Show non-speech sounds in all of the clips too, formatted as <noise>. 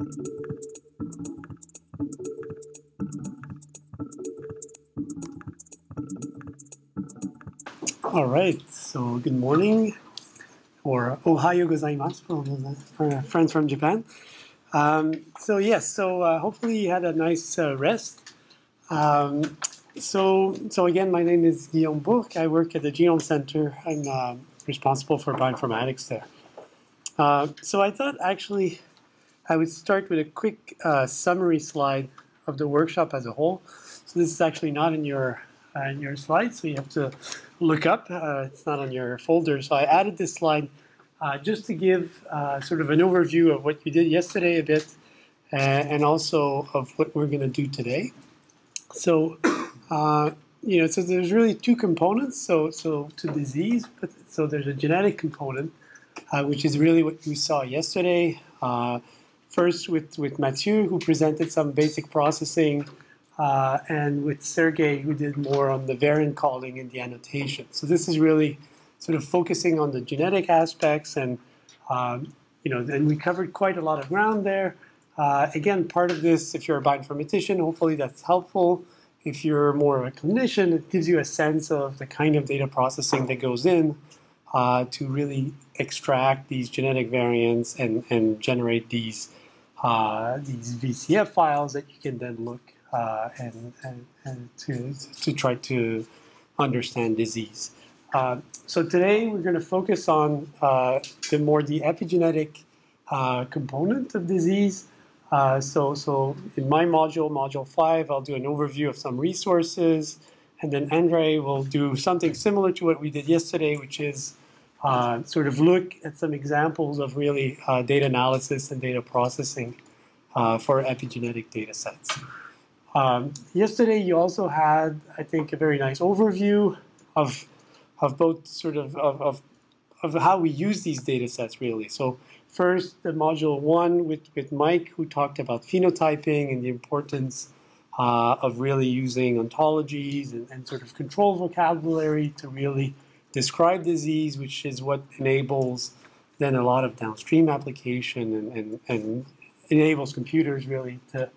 All right, so good morning, or Ohayo gozaimasu for friends from Japan. Um, so yes, so uh, hopefully you had a nice uh, rest. Um, so, so again, my name is Guillaume Bourque. I work at the Genome Center. I'm uh, responsible for bioinformatics there. Uh, so I thought actually I would start with a quick uh, summary slide of the workshop as a whole. So this is actually not in your uh, in your slides, so you have to look up. Uh, it's not on your folder. So I added this slide uh, just to give uh, sort of an overview of what you did yesterday a bit, and also of what we're going to do today. So, uh, you know, so there's really two components. So, so to disease, but so there's a genetic component, uh, which is really what you saw yesterday. First with with Mathieu, who presented some basic processing uh, and with Sergey, who did more on the variant calling and the annotation. So this is really sort of focusing on the genetic aspects, and um, you know, and we covered quite a lot of ground there. Uh, again, part of this, if you're a bioinformatician, hopefully that's helpful. If you're more of a clinician, it gives you a sense of the kind of data processing that goes in uh, to really extract these genetic variants and, and generate these uh, these VCF files that you can then look uh, and, and, and, to, to try to understand disease. Uh, so today we're going to focus on uh, the more the epigenetic uh, component of disease. Uh, so, so in my module, module five, I'll do an overview of some resources, and then Andre will do something similar to what we did yesterday, which is uh, sort of look at some examples of really data analysis and data processing for epigenetic data sets. Um, yesterday, you also had, I think, a very nice overview of, of both sort of, of, of, of how we use these data sets, really. So first, the module one with, with Mike, who talked about phenotyping and the importance uh, of really using ontologies and, and sort of control vocabulary to really describe disease, which is what enables then a lot of downstream application and, and, and enables computers really to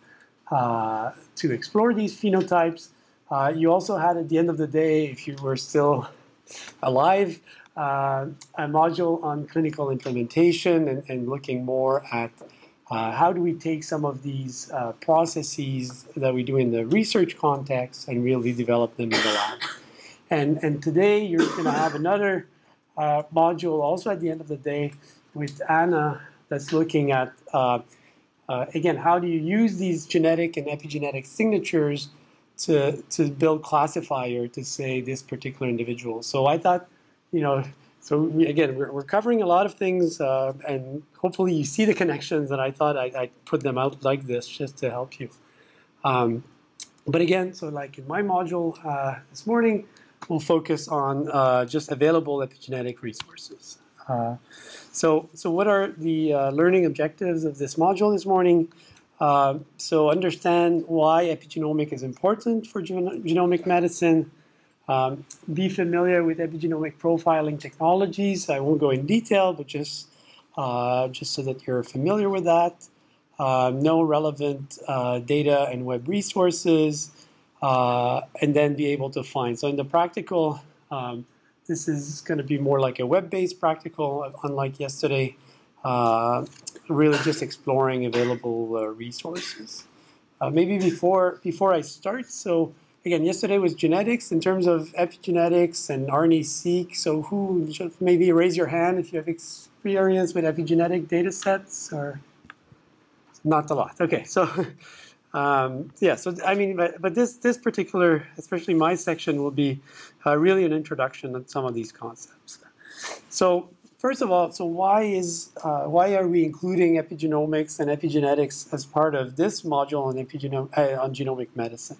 uh, to explore these phenotypes. Uh, you also had, at the end of the day, if you were still alive, uh, a module on clinical implementation and, and looking more at uh, how do we take some of these uh, processes that we do in the research context and really develop them in the lab. And, and today you're going to have another uh, module also at the end of the day with Anna that's looking at uh, again, how do you use these genetic and epigenetic signatures to, to build classifier to say this particular individual? So I thought, you know, so we, again, we're, we're covering a lot of things, uh, and hopefully you see the connections, and I thought I, would put them out like this just to help you. Um, but again, so like in my module uh, this morning, we'll focus on uh, just available epigenetic resources. Uh, so, so what are the uh, learning objectives of this module this morning? Uh, so understand why epigenomic is important for gen genomic medicine. Um, be familiar with epigenomic profiling technologies. I won't go in detail, but just, uh, just so that you're familiar with that. Know relevant uh, data and web resources, uh, and then be able to find. So in the practical, um, this is going to be more like a web-based practical, unlike yesterday, uh, really just exploring available uh, resources. Uh, maybe before, before I start, so again, yesterday was genetics in terms of epigenetics and RNA-seq. So who, maybe raise your hand if you have experience with epigenetic data sets or not a lot. Okay, so <laughs> Um, yeah, so I mean, but, but this this particular, especially my section, will be uh, really an introduction to some of these concepts. So first of all, so why is uh, why are we including epigenomics and epigenetics as part of this module on epigenom uh, on genomic medicine?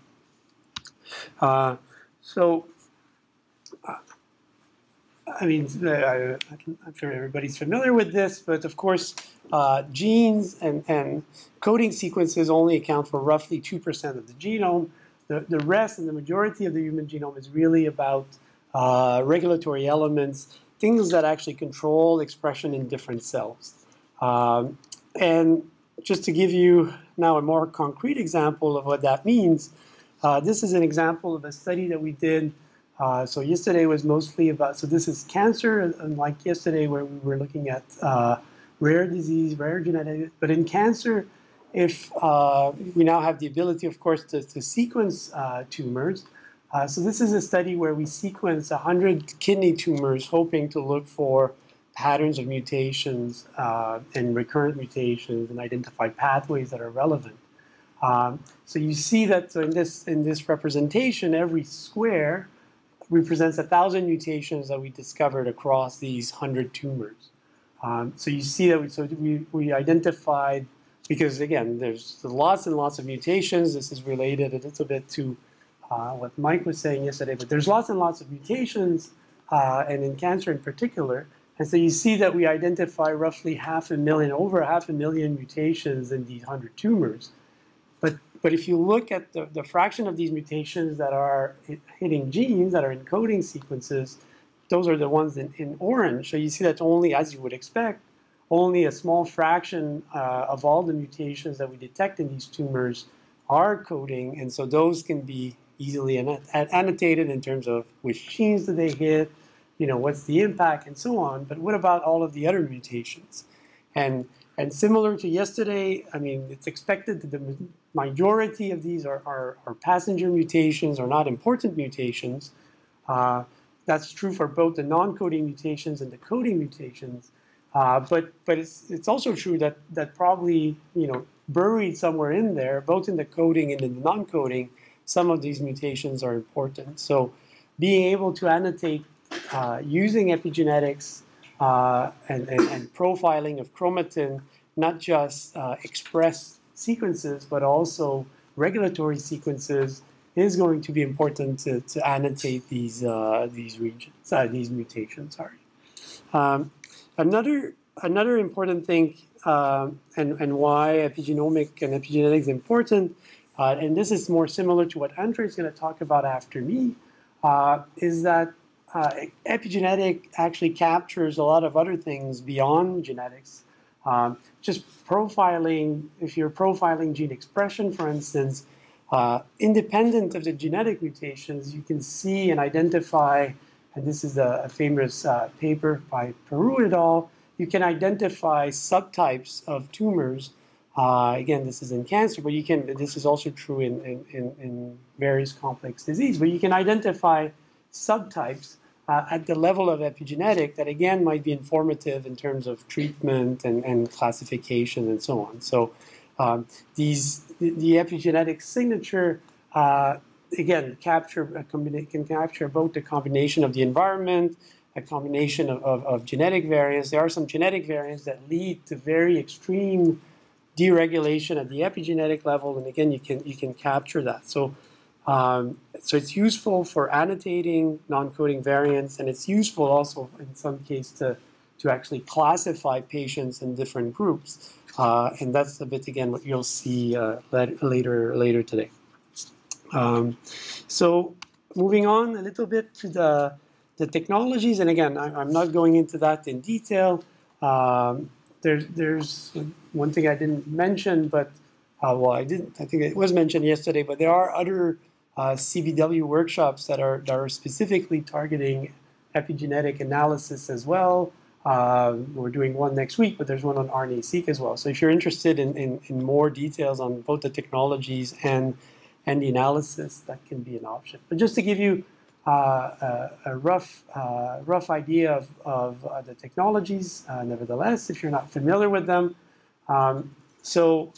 Uh, so I mean, I, am sure everybody's familiar with this, but of course, uh, genes and, and coding sequences only account for roughly 2% of the genome. The, the rest and the majority of the human genome is really about uh, regulatory elements, things that actually control expression in different cells. Um, and just to give you now a more concrete example of what that means, uh, this is an example of a study that we did. Uh, so yesterday was mostly about, so this is cancer, unlike yesterday where we were looking at uh, rare disease, rare genetic, but in cancer, if uh, we now have the ability, of course, to, to sequence uh, tumors. Uh, so this is a study where we sequence 100 kidney tumors hoping to look for patterns of mutations uh, and recurrent mutations and identify pathways that are relevant. Um, so you see that so in this in this representation, every square represents a thousand mutations that we discovered across these hundred tumors. Um, so you see that we, so we, we identified because again, there's lots and lots of mutations. This is related a little bit to uh, what Mike was saying yesterday, but there's lots and lots of mutations, uh, and in cancer in particular. And so you see that we identify roughly half a million, over half a million mutations in these 100 tumors. But, if you look at the, the fraction of these mutations that are hitting genes, that are encoding sequences, those are the ones in, in orange. So you see that only, as you would expect, only a small fraction uh, of all the mutations that we detect in these tumors are coding. And so those can be easily annotated in terms of which genes do they hit, you know, what's the impact and so on. But what about all of the other mutations? And and similar to yesterday, I mean, it's expected that the majority of these are, are, are passenger mutations or not important mutations. Uh, that's true for both the non-coding mutations and the coding mutations. Uh, but but it's, it's also true that, that probably, you know, buried somewhere in there, both in the coding and in the non-coding, some of these mutations are important. So being able to annotate uh, using epigenetics uh, and, and, and, profiling of chromatin, not just uh, express sequences, but also regulatory sequences, is going to be important to, to annotate these uh, these regions, uh, these mutations. Sorry. Um, another another important thing, um, and and why epigenomic and epigenetics is important, uh, and this is more similar to what Andre is going to talk about after me, is that uh, epigenetic actually captures a lot of other things beyond genetics. Um, just profiling, if you're profiling gene expression, for instance, uh, independent of the genetic mutations, you can see and identify, and this is a, a famous uh, paper by Perou et al., you can identify subtypes of tumors. Uh, again, this is in cancer, but you can, this is also true in, in, in various complex disease, but you can identify subtypes uh, at the level of epigenetic that again might be informative in terms of treatment and, and classification and so on. So um, these the, epigenetic signature uh, again capture can capture both the combination of the environment, a combination of, of, of, genetic variants. There are some genetic variants that lead to very extreme deregulation at the epigenetic level, and again you can you can capture that. So um, so it's useful for annotating non-coding variants, and it's useful also in some case to, to actually classify patients in different groups. Uh, and that's a bit, again, what you'll see uh, later, later today. Um, so moving on a little bit to the, the technologies, and again, I, am not going into that in detail. Um, there's, there's one thing I didn't mention, but uh, well, I didn't. I think it was mentioned yesterday, but there are other uh, CBW workshops that are, that are specifically targeting epigenetic analysis as well. Uh, we're doing one next week, but there's one on RNA-seq as well. So if you're interested in, in, in, more details on both the technologies and, and the analysis, that can be an option. But just to give you uh, a, a, rough, uh, rough idea of, of uh, the technologies, uh, nevertheless, if you're not familiar with them. Um, so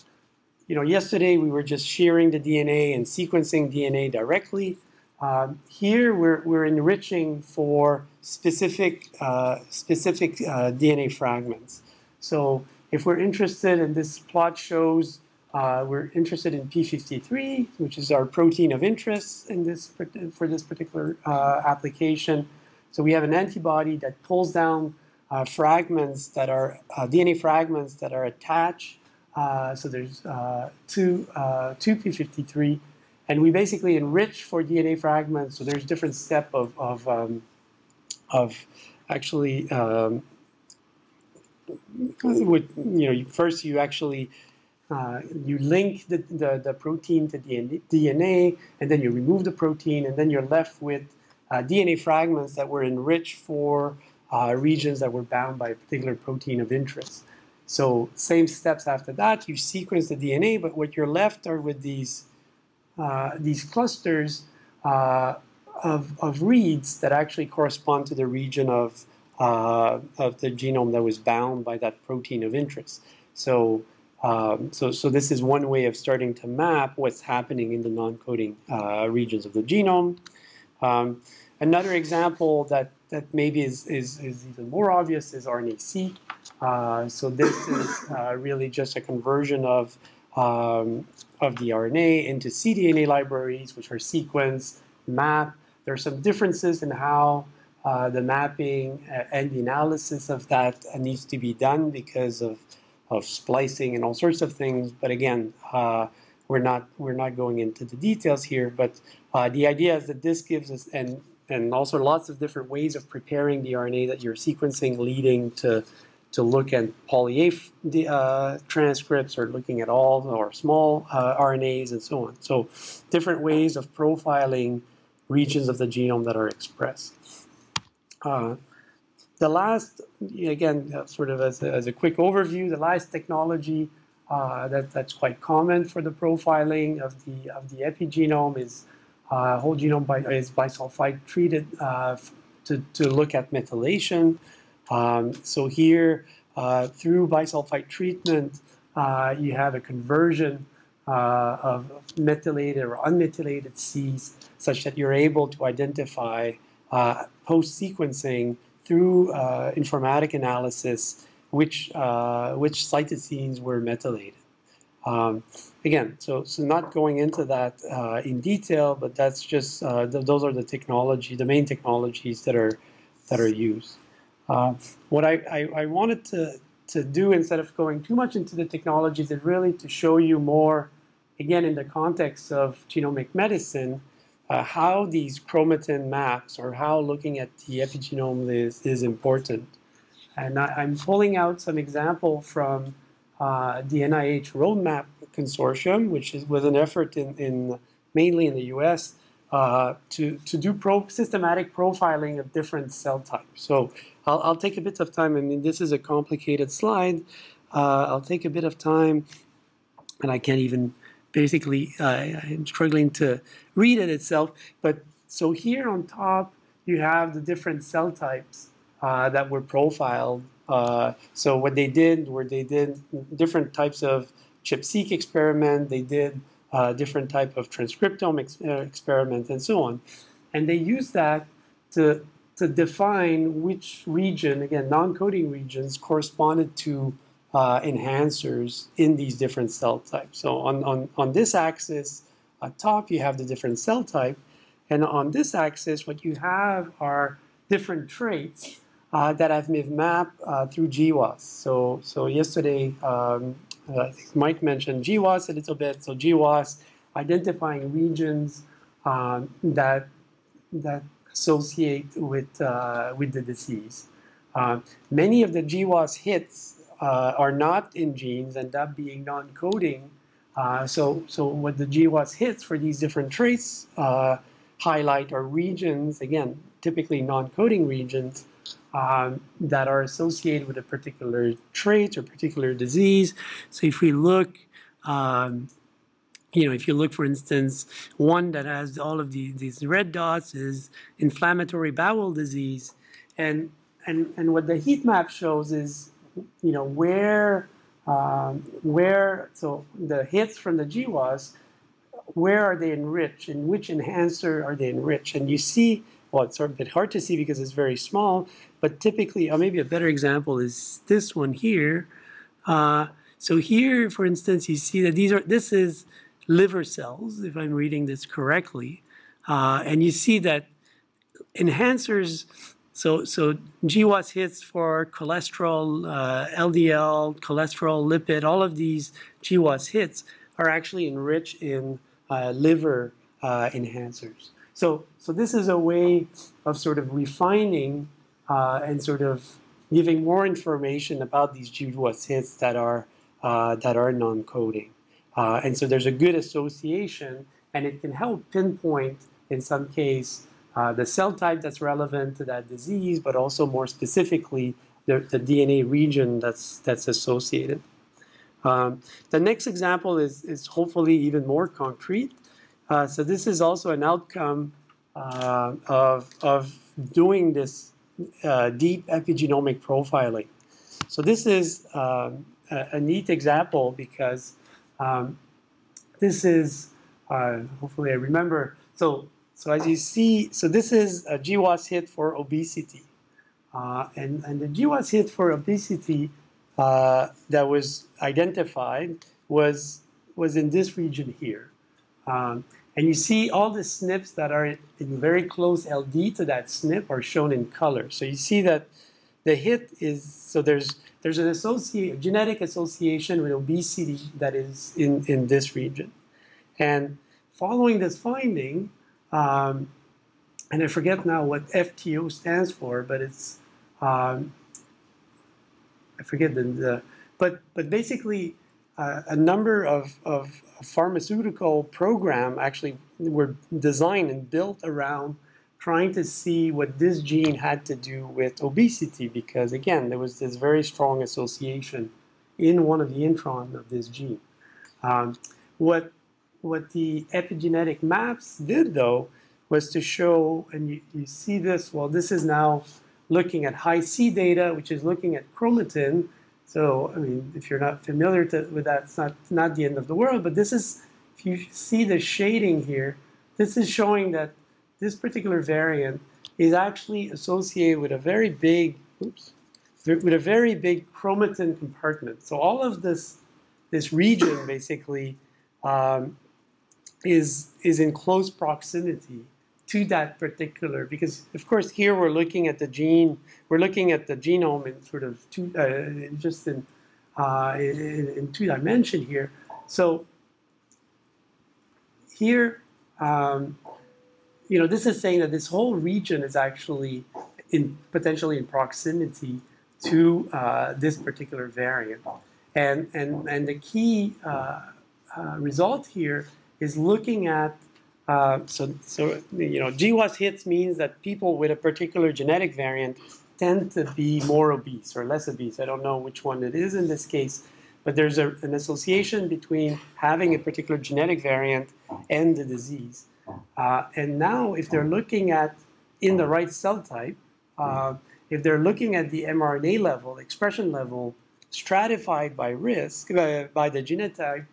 you know, yesterday we were just shearing the DNA and sequencing DNA directly. Um, here we're, we're enriching for specific, uh, specific uh, DNA fragments. So if we're interested, and this plot shows uh, we're interested in P53, which is our protein of interest in this, for this particular uh, application. So we have an antibody that pulls down uh, fragments that are uh, DNA fragments that are attached uh, so there's uh, two, uh, two P53, and we basically enrich for DNA fragments. So there's different step of, of, um, of actually, um, with, you know, first you actually uh, you link the, the, the, protein to DNA, and then you remove the protein, and then you're left with uh, DNA fragments that were enriched for uh, regions that were bound by a particular protein of interest. So same steps after that, you sequence the DNA, but what you're left are with these, uh, these clusters uh, of, of reads that actually correspond to the region of, uh, of the genome that was bound by that protein of interest. So, um, so, so this is one way of starting to map what's happening in the non-coding uh, regions of the genome. Um, another example that, that maybe is, is, is even more obvious is RNA-seq. Uh, so this is uh, really just a conversion of, um, of the RNA into cDNA libraries, which are sequenced, mapped. There are some differences in how uh, the mapping uh, and the analysis of that needs to be done because of, of splicing and all sorts of things. But again, uh, we're not we're not going into the details here. But uh, the idea is that this gives us and and also lots of different ways of preparing the RNA that you're sequencing, leading to to look at poly uh, transcripts or looking at all or small uh, RNAs and so on. So different ways of profiling regions of the genome that are expressed. Uh, the last, again, uh, sort of as a, as a, quick overview, the last technology uh, that, that's quite common for the profiling of the, of the epigenome is uh, whole genome is bisulfite treated to, to look at methylation. Um, so here, uh, through bisulfite treatment, uh, you have a conversion uh, of methylated or unmethylated Cs such that you're able to identify uh, post-sequencing through informatic analysis which, which cytosines were methylated. Um, again, so so not going into that uh, in detail, but that's just uh, th those are the technology, the main technologies that are that are used. Uh, what I, I, I, wanted to to do instead of going too much into the technologies is really to show you more, again, in the context of genomic medicine, uh, how these chromatin maps or how looking at the epigenome is, is important. And I, am pulling out some example from uh, the NIH Roadmap Consortium, which is, was an effort in, in mainly in the US uh, to, to do pro systematic profiling of different cell types. So I'll, I'll, take a bit of time. I mean, this is a complicated slide. Uh, I'll take a bit of time, and I can't even basically, uh, I'm struggling to read it itself. But so here on top, you have the different cell types uh, that were profiled uh, so what they did were they did different types of ChIP-seq experiment, they did different type of transcriptome ex uh, experiment and so on. And they use that to, to define which region, again, non-coding regions, corresponded to uh, enhancers in these different cell types. So on, on, on this axis, top, you have the different cell type. And on this axis, what you have are different traits uh, that have been mapped uh, through GWAS. So, so yesterday, um, uh, Mike mentioned GWAS a little bit. So GWAS identifying regions um, that that associate with uh, with the disease. Uh, many of the GWAS hits uh, are not in genes, end up being non-coding. so, so what the GWAS hits for these different traits highlight are regions, again, typically non-coding regions, um, that are associated with a particular trait or particular disease. So if we look, um, you know, if you look, for instance, one that has all of the, these red dots is inflammatory bowel disease. And, and, and what the heat map shows is, you know, where, um, where, so the hits from the GWAS, where are they enriched? In which enhancer are they enriched? And you see well, it's a bit hard to see because it's very small, but typically, or maybe a better example is this one here. Uh, so here, for instance, you see that these are, this is liver cells, if I'm reading this correctly. Uh, and you see that enhancers, so, so GWAS hits for cholesterol, uh, LDL, cholesterol, lipid, all of these GWAS hits are actually enriched in uh, liver uh, enhancers. So, so this is a way of sort of refining uh, and sort of giving more information about these GWAS hits that are uh, that are non-coding. Uh, and so there's a good association, and it can help pinpoint, in some case, uh, the cell type that's relevant to that disease, but also more specifically, the, the DNA region that's, that's associated. Um, the next example is, is hopefully even more concrete. Uh, so this is also an outcome uh, of, of doing this uh, deep epigenomic profiling. So this is um, a, a, neat example because um, this is, uh, hopefully I remember, so, so as you see, so this is a GWAS hit for obesity. Uh, and, and the GWAS hit for obesity uh, that was identified was, was in this region here. Um, and you see all the SNPs that are in very close LD to that SNP are shown in color. So you see that the hit is, so there's, there's an associate, genetic association with obesity that is in, in this region. And following this finding, um, and I forget now what FTO stands for, but it's, um, I forget the, the, but, but basically uh, a number of, of pharmaceutical program actually were designed and built around trying to see what this gene had to do with obesity because again there was this very strong association in one of the introns of this gene. Um, what what the epigenetic maps did though was to show, and you, you see this, well this is now looking at Hi-C data, which is looking at chromatin, so, I mean, if you're not familiar to, with that, it's not, not the end of the world, but this is, if you see the shading here, this is showing that this particular variant is actually associated with a very big, oops, with a very big chromatin compartment. So all of this, this region basically um, is, is in close proximity to that particular, because of course here we're looking at the gene, we're looking at the genome in sort of two, uh, just in, uh, in, in, two dimension here. So here, um, you know, this is saying that this whole region is actually in potentially in proximity to uh, this particular variant. And, and, and the key uh, uh, result here is looking at uh, so, so, you know, GWAS hits means that people with a particular genetic variant tend to be more obese or less obese. I don't know which one it is in this case, but there's a, an association between having a particular genetic variant and the disease. Uh, and now, if they're looking at in the right cell type, uh, if they're looking at the mRNA level, expression level, stratified by risk, uh, by the genotype,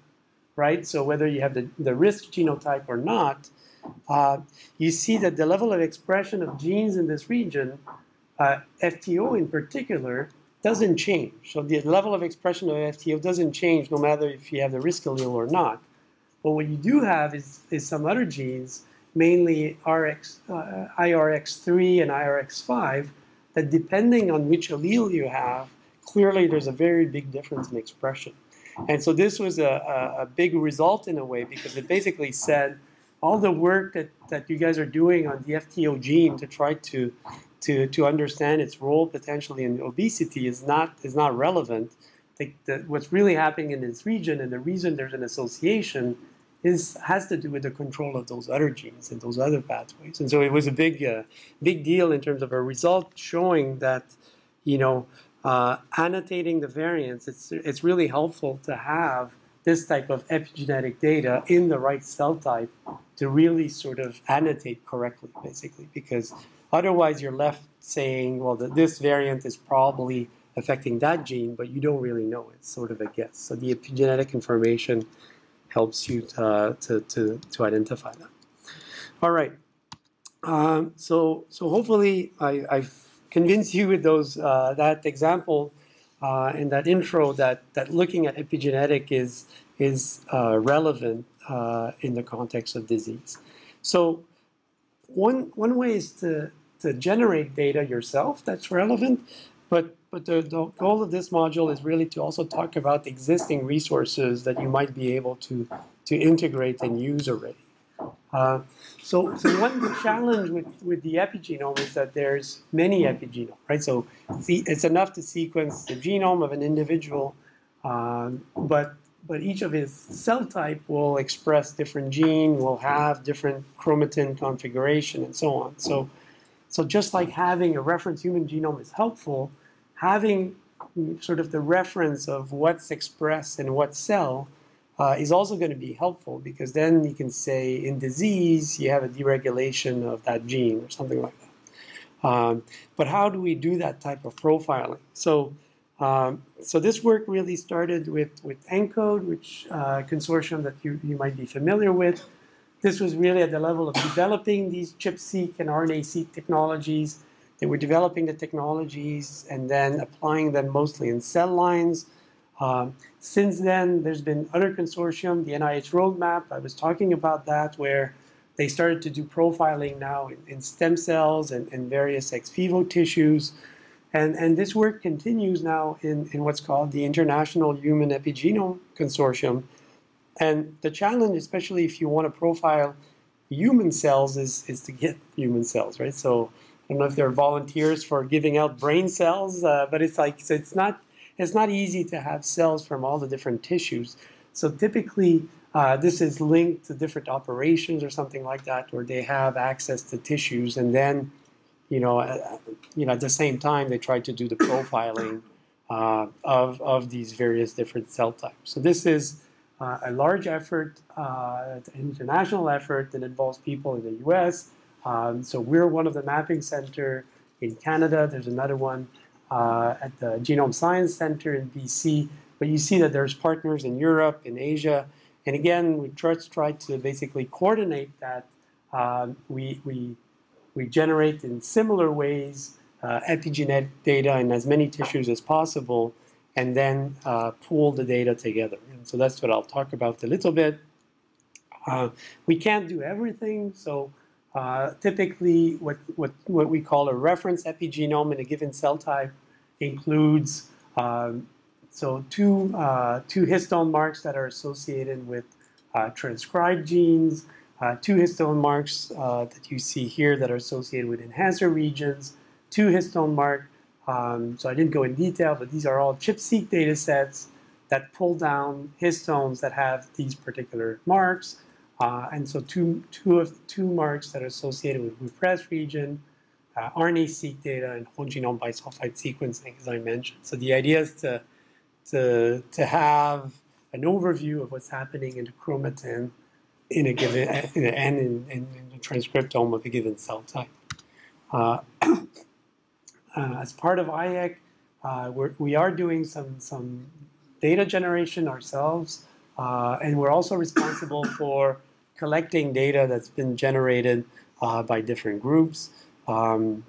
right? So whether you have the, the risk genotype or not, uh, you see that the level of expression of genes in this region, uh, FTO in particular, doesn't change. So the level of expression of FTO doesn't change no matter if you have the risk allele or not. But what you do have is, is some other genes, mainly RX, uh, IRX3 and IRX5, that depending on which allele you have, clearly there's a very big difference in expression. And so this was a, a, a, big result in a way because it basically said all the work that, that you guys are doing on the FTO gene to try to, to, to understand its role potentially in obesity is not, is not relevant. The, what's really happening in this region and the reason there's an association is, has to do with the control of those other genes and those other pathways. And so it was a big, uh, big deal in terms of a result showing that, you know, uh, annotating the variants, it's, it's really helpful to have this type of epigenetic data in the right cell type to really sort of annotate correctly, basically, because otherwise you're left saying, well, the, this variant is probably affecting that gene, but you don't really know. It's sort of a guess. So the epigenetic information helps you to, to, to, to identify that. All right. Um, so, so hopefully I, I've convince you with those uh, that example uh, and that intro that that looking at epigenetic is is uh, relevant uh, in the context of disease. So one one way is to to generate data yourself that's relevant, but but the, the goal of this module is really to also talk about existing resources that you might be able to to integrate and use already. Uh, so, so one challenge with, with the epigenome is that there's many epigenomes, right? So it's enough to sequence the genome of an individual, Um, but but each of his cell type will express different gene, will have different chromatin configuration, and so on. So, so just like having a reference human genome is helpful, having sort of the reference of what's expressed in what cell uh, is also going to be helpful because then you can say in disease you have a deregulation of that gene or something like that. Um, but how do we do that type of profiling? So um, so this work really started with, with ENCODE, which uh, consortium that you, you might be familiar with. This was really at the level of developing these ChIP-seq and RNA-seq technologies. They were developing the technologies and then applying them mostly in cell lines. Um, since then, there's been other consortium, the NIH roadmap, I was talking about that, where they started to do profiling now in, in stem cells and, and various ex vivo tissues. And, and this work continues now in, in what's called the International Human Epigenome Consortium. And the challenge, especially if you want to profile human cells, is, is to get human cells, right? So I don't know if there are volunteers for giving out brain cells, uh, but it's like so it's not it's not easy to have cells from all the different tissues. So typically, uh, this is linked to different operations or something like that, where they have access to tissues, and then you know, uh, you know, at the same time, they try to do the profiling uh, of, of these various different cell types. So this is uh, a large effort, uh, an international effort that involves people in the U.S. Um, so we're one of the mapping center in Canada. There's another one at the Genome Science Center in BC. But you see that there's partners in Europe, in Asia, and again, we just tried to basically coordinate that. Um, we, we we generate in similar ways uh, epigenetic data in as many tissues as possible and then uh, pool the data together. And so that's what I'll talk about a little bit. Uh, we can't do everything, so uh, typically what, what, what we call a reference epigenome in a given cell type includes um, so two, uh, two histone marks that are associated with uh, transcribed genes, uh, two histone marks uh, that you see here that are associated with enhancer regions, two histone mark. Um, so I didn't go in detail, but these are all ChIP-seq data sets that pull down histones that have these particular marks. Uh, and so two, two, of, two marks that are associated with repressed region, uh, RNA-seq data, and whole genome bisulfite sequencing, as I mentioned. So the idea is to, to, to have an overview of what's happening in the chromatin in a given and in, in, in, the transcriptome of a given cell type. Uh, <clears throat> uh, as part of IHEC, uh, we're, we are doing some, some data generation ourselves, uh, and we're also responsible for collecting data that's been generated uh, by different groups. Um,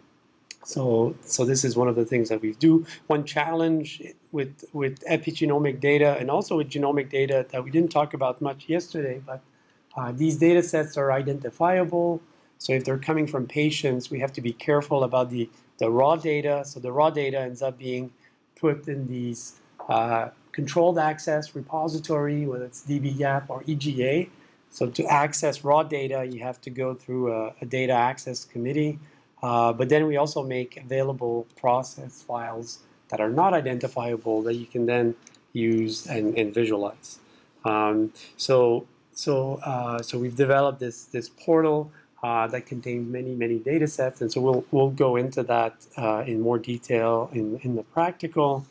so, so this is one of the things that we do. One challenge with, with epigenomic data and also with genomic data that we didn't talk about much yesterday, but uh, these data sets are identifiable. So if they're coming from patients, we have to be careful about the, the raw data. So the raw data ends up being put in these uh, controlled access repository, whether it's dbGaP or EGA. So to access raw data, you have to go through a, a data access committee. Uh, but then we also make available process files that are not identifiable that you can then use and, and visualize. Um, so so, uh, so we've developed this, this portal uh, that contains many, many data sets, and so we'll, we'll go into that uh, in more detail in, in the practical.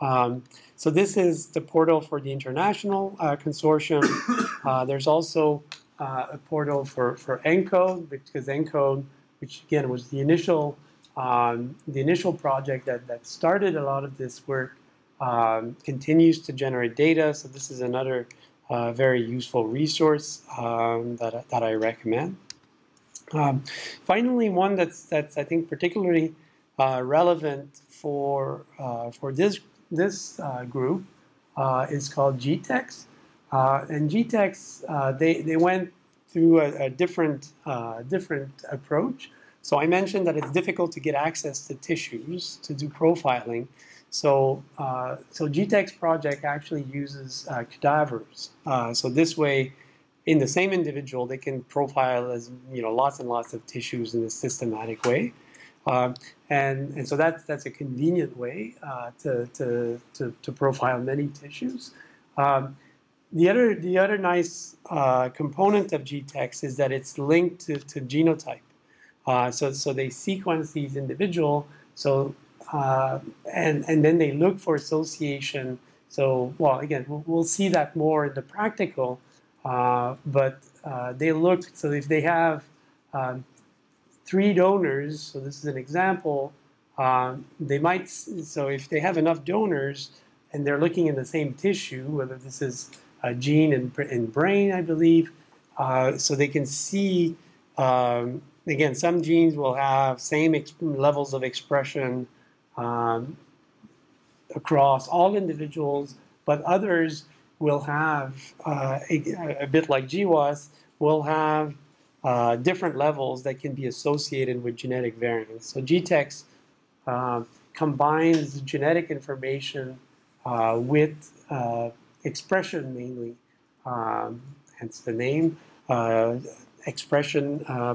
Um, so this is the portal for the international uh, consortium. <coughs> Uh, there's also uh, a portal for, for ENCODE, because ENCODE, which again was the initial, um, the initial project that, that started a lot of this work, um, continues to generate data. So this is another a very useful resource um, that, that I recommend. Um, finally, one that's, that's I think particularly uh, relevant for, uh, for this, this uh, group uh, is called GTEx. Uh, and GTEx, they, they went through a, a different, different approach. So I mentioned that it's difficult to get access to tissues to do profiling. So, uh, so GTEx project actually uses uh, cadavers. Uh, so this way, in the same individual, they can profile as you know lots and lots of tissues in a systematic way. Um, and, and so that's, that's a convenient way uh, to, to, to, to, profile many tissues. Um, the other, the other nice uh, component of GTEx is that it's linked to, to genotype. Uh, so, so they sequence these individual, so, uh, and, and then they look for association. So, well, again, we'll, we'll see that more in the practical, uh, but they look, so if they have um, three donors, so this is an example, um, they might, so if they have enough donors and they're looking in the same tissue, whether this is a gene in, in brain, I believe, uh, so they can see, um, again, some genes will have same levels of expression um, across all individuals, but others will have, uh, a, a, bit like GWAS, will have uh, different levels that can be associated with genetic variants. So GTEx uh, combines genetic information uh, with uh, expression mainly, um, hence the name, uh, expression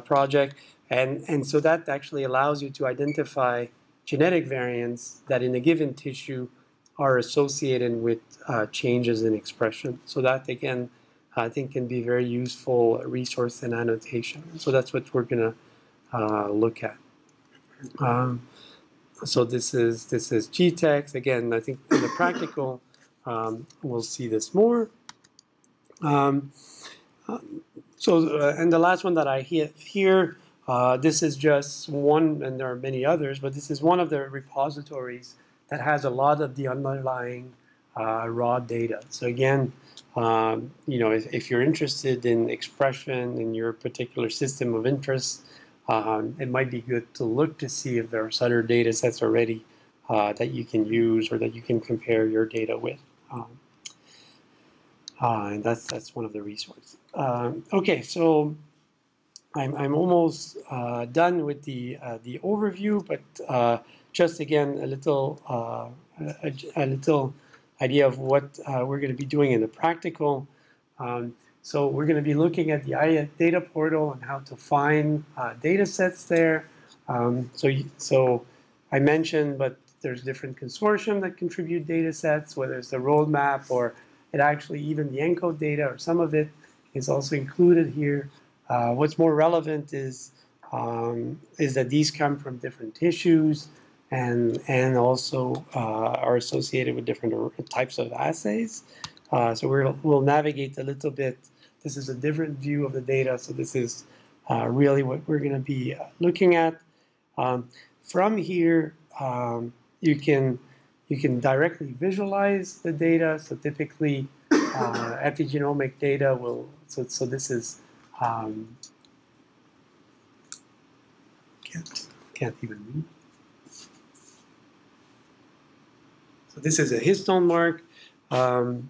project. And, and so that actually allows you to identify genetic variants that in a given tissue are associated with changes in expression. So that again I think can be very useful resource and annotation. So that's what we're gonna uh, look at. Um, so this is this is GTEx. Again, I think in the practical, um, we'll see this more. Um, so, uh, and the last one that I hit here, uh, this is just one, and there are many others, but this is one of the repositories that has a lot of the underlying uh, raw data. So again, um, you know, if, if, you're interested in expression in your particular system of interest, um, it might be good to look to see if there are other data sets already uh, that you can use or that you can compare your data with. Um, uh, and that's that's one of the resources. Um, okay, so I'm, I'm almost uh, done with the uh, the overview, but uh, just again a little uh, a, a little idea of what uh, we're going to be doing in the practical. Um, so we're going to be looking at the data portal and how to find uh, data sets there. Um, so, so I mentioned, but there's different consortium that contribute data sets, whether it's the roadmap or it actually even the ENCODE data or some of it is also included here. Uh, what's more relevant is um, is that these come from different tissues and, and also uh, are associated with different types of assays. Uh, so we will navigate a little bit. This is a different view of the data, so this is uh, really what we're going to be looking at. Um, from here, um, you can you can directly visualize the data. So typically, uh, epigenomic data will. So so this is um, can't can't even read. So this is a histone mark. Um,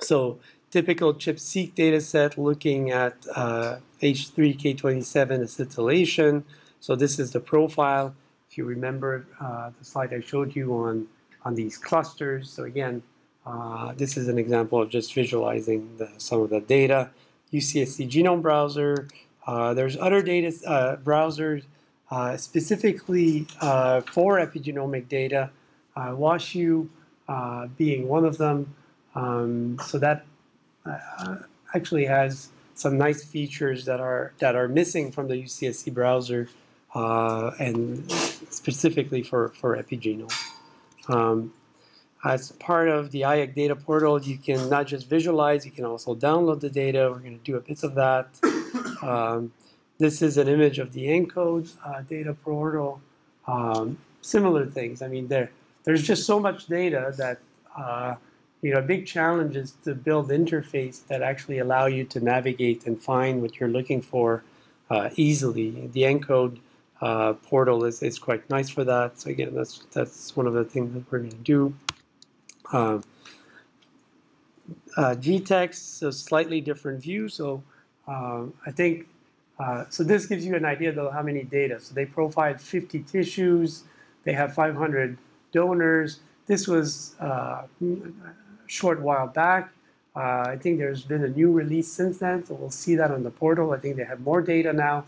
so typical ChIP-seq data set looking at uh, H3K27 acetylation. So this is the profile. If you remember uh, the slide I showed you on, on these clusters. So again, uh, this is an example of just visualizing the, some of the data. UCSC Genome Browser. Uh, there's other data uh, browsers uh, specifically for epigenomic data uh, WashU uh, being one of them. Um, so that uh, actually has some nice features that are that are missing from the UCSC browser, uh, and specifically for for epigenome. Um, as part of the IHEC data portal, you can not just visualize, you can also download the data. We're going to do a bit of that. Um, this is an image of the ENCODE uh, data portal. Um, similar things. I mean, there there's just so much data that uh, you know a big challenge is to build interface that actually allow you to navigate and find what you're looking for uh, easily. The ENCODE uh, portal is, is quite nice for that. So again, that's that's one of the things that we're going to do. Um, uh, GTEx, a slightly different view. So um, I think, uh, so this gives you an idea of how many data. So they profiled 50 tissues. They have 500 donors. This was uh, a short while back. Uh, I think there's been a new release since then, so we'll see that on the portal. I think they have more data now,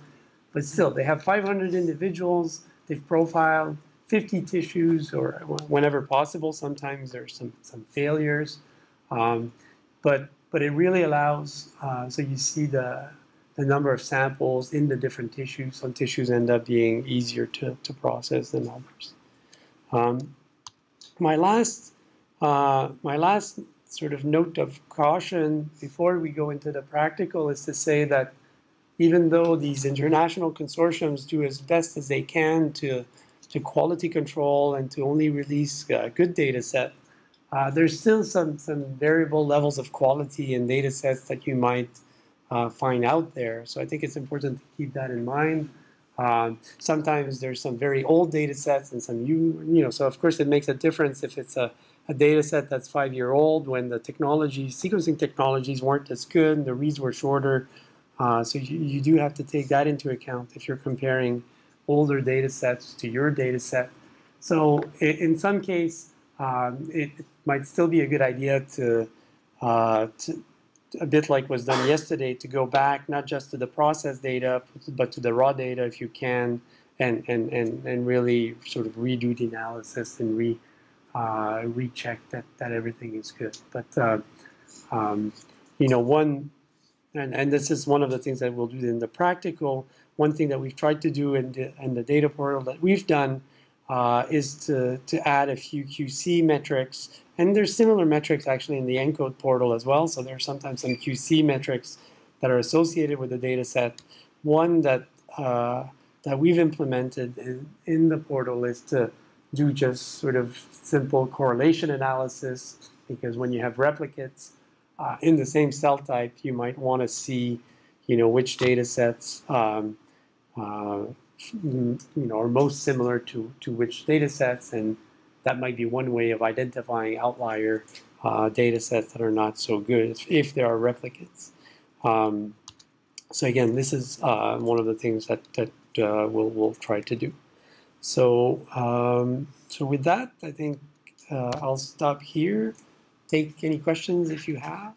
but still, they have 500 individuals. they've profiled 50 tissues or whenever possible. Sometimes there's some, some failures. Um, but, but it really allows, uh, so you see the, the number of samples in the different tissues. Some tissues end up being easier to, to process than others. Um, my last, uh, my last sort of note of caution before we go into the practical is to say that even though these international consortiums do as best as they can to, to quality control and to only release a good data set, uh, there's still some, some variable levels of quality in data sets that you might uh, find out there. So I think it's important to keep that in mind. Um, sometimes there's some very old data sets and some new, you know, so of course it makes a difference if it's a, a data set that's five year old when the technology, sequencing technologies weren't as good and the reads were shorter. Uh, so you, you do have to take that into account if you're comparing older data sets to your data set. So in some case, um, it, it, might still be a good idea to, uh, to, a bit like was done yesterday, to go back not just to the process data, but to the raw data if you can, and, and, and, and really sort of redo the analysis and re, uh, recheck that, that everything is good. But, uh, um, you know, one, and, and this is one of the things that we'll do in the practical, one thing that we've tried to do in the, in the data portal that we've done uh, is to, to add a few QC metrics. And there's similar metrics actually in the ENCODE portal as well. So there are sometimes some QC metrics that are associated with the data set. One that, uh, that we've implemented in, in the portal is to do just sort of simple correlation analysis because when you have replicates uh, in the same cell type, you might want to see, you know, which data sets um, uh, you know, are most similar to, to which data sets, and that might be one way of identifying outlier uh, data sets that are not so good if, if there are replicates. Um, so again, this is uh, one of the things that, that uh, we'll, we'll try to do. So, um, so with that, I think uh, I'll stop here. Take any questions if you have.